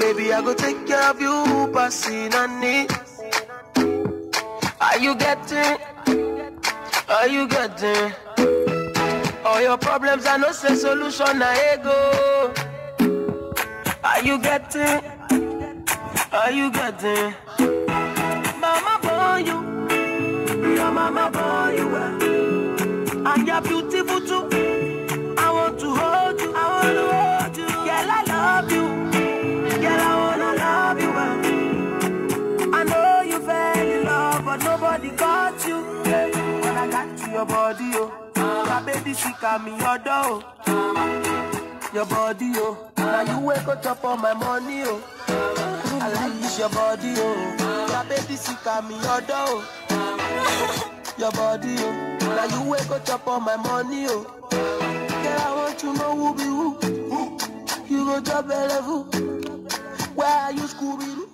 Baby, I go take care of you, passing on it. Are you getting? Are you getting? All your problems, I know say solution, I ego. Are you getting? Are you getting? Mama born you, your mama born you and you're beautiful body, oh, my baby sick at me your door. Oh. Your body, oh, now you wake up on my money, oh. I like your body, oh. Your baby sick at me your door. Oh. Your body, oh, now you wake up on my money, oh. Girl, I want to know who be who. You go a level. Where are you, Scooby Doo?